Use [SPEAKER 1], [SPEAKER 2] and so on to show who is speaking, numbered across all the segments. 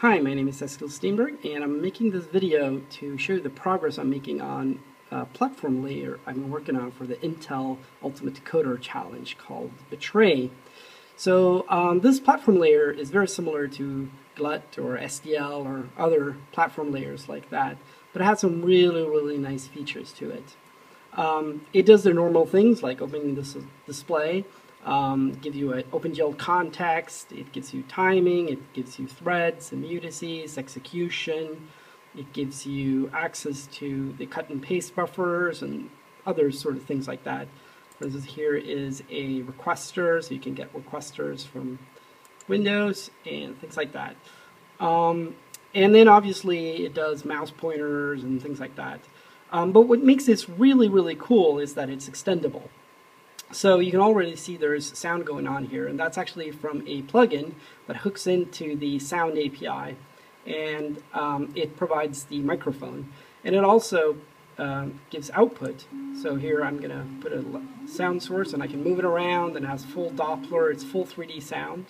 [SPEAKER 1] Hi, my name is Eskil Steenberg, and I'm making this video to show you the progress I'm making on a platform layer I've been working on for the Intel Ultimate Coder Challenge called Betray. So um, this platform layer is very similar to GLUT or SDL or other platform layers like that, but it has some really, really nice features to it. Um, it does the normal things like opening this display, um, gives you an OpenGL context, it gives you timing, it gives you threads, immutacies, execution, it gives you access to the cut and paste buffers and other sort of things like that. For instance, here is a requester, so you can get requesters from Windows and things like that. Um, and then obviously it does mouse pointers and things like that. Um, but what makes this really, really cool is that it's extendable. So you can already see there's sound going on here, and that's actually from a plugin that hooks into the sound API, and um, it provides the microphone. And it also um, gives output. So here I'm going to put a sound source, and I can move it around, and it has full Doppler, it's full 3D sound.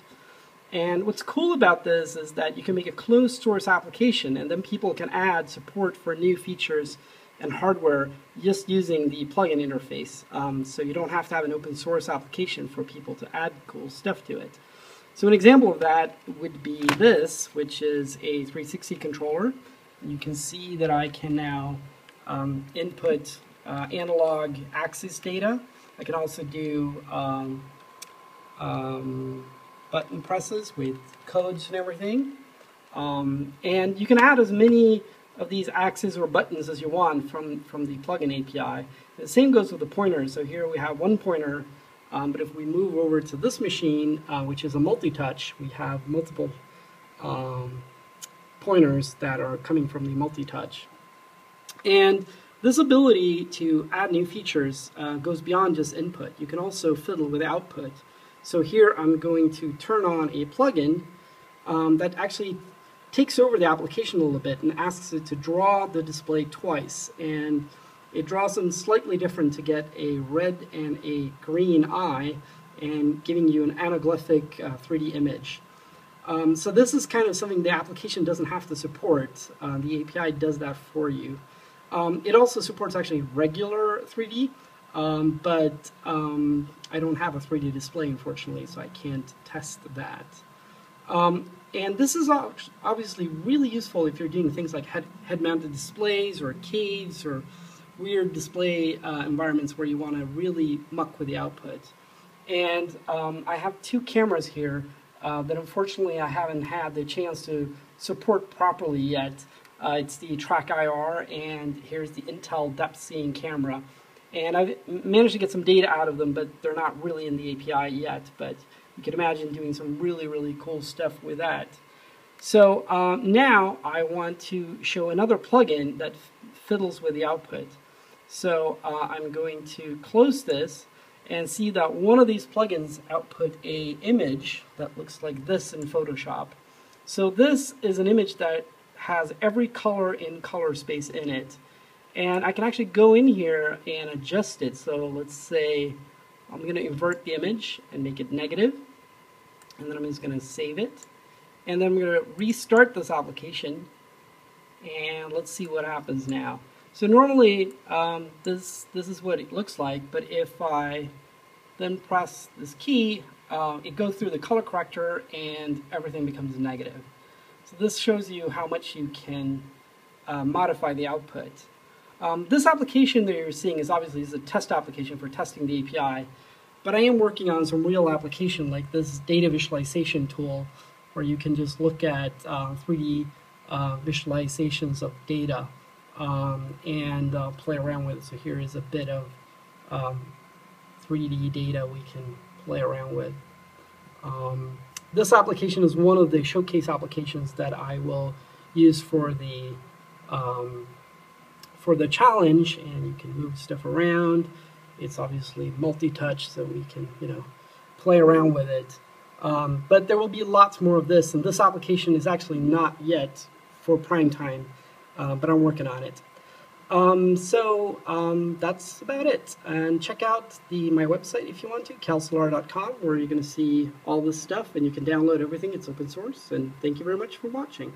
[SPEAKER 1] And what's cool about this is that you can make a closed source application, and then people can add support for new features and hardware just using the plugin interface. Um, so you don't have to have an open source application for people to add cool stuff to it. So an example of that would be this, which is a 360 controller. You can see that I can now um, input uh, analog axis data. I can also do um, um, button presses with codes and everything. Um, and you can add as many of these axes or buttons as you want from, from the plugin API. The same goes with the pointers. So here we have one pointer, um, but if we move over to this machine, uh, which is a multi-touch, we have multiple um, pointers that are coming from the multi-touch. And this ability to add new features uh, goes beyond just input. You can also fiddle with output. So here I'm going to turn on a plugin um, that actually takes over the application a little bit and asks it to draw the display twice. And it draws them slightly different to get a red and a green eye and giving you an anaglyphic uh, 3D image. Um, so this is kind of something the application doesn't have to support. Uh, the API does that for you. Um, it also supports actually regular 3D, um, but um, I don't have a 3D display unfortunately, so I can't test that. Um, and this is obviously really useful if you're doing things like head, head-mounted displays or caves or weird display uh, environments where you want to really muck with the output. And um, I have two cameras here uh, that unfortunately I haven't had the chance to support properly yet. Uh, it's the TrackIR and here's the Intel depth sensing camera. And I've managed to get some data out of them, but they're not really in the API yet. But you can imagine doing some really, really cool stuff with that. So um, now I want to show another plugin that fiddles with the output. So uh, I'm going to close this and see that one of these plugins output a image that looks like this in Photoshop. So this is an image that has every color in color space in it. And I can actually go in here and adjust it. So let's say I'm going to invert the image and make it negative and then I'm just going to save it. And then I'm going to restart this application and let's see what happens now. So normally um, this this is what it looks like but if I then press this key uh, it goes through the color corrector and everything becomes negative. So this shows you how much you can uh, modify the output. Um, this application that you're seeing is obviously is a test application for testing the API but I am working on some real application like this data visualization tool where you can just look at uh, 3D uh, visualizations of data um, and uh, play around with it. So here is a bit of um, 3D data we can play around with. Um, this application is one of the showcase applications that I will use for the um, for the challenge and you can move stuff around it's obviously multi-touch, so we can, you know, play around with it. Um, but there will be lots more of this, and this application is actually not yet for prime time, uh, but I'm working on it. Um, so um, that's about it. And check out the my website if you want to, quelsolaar.com, where you're going to see all this stuff and you can download everything. It's open source. And thank you very much for watching.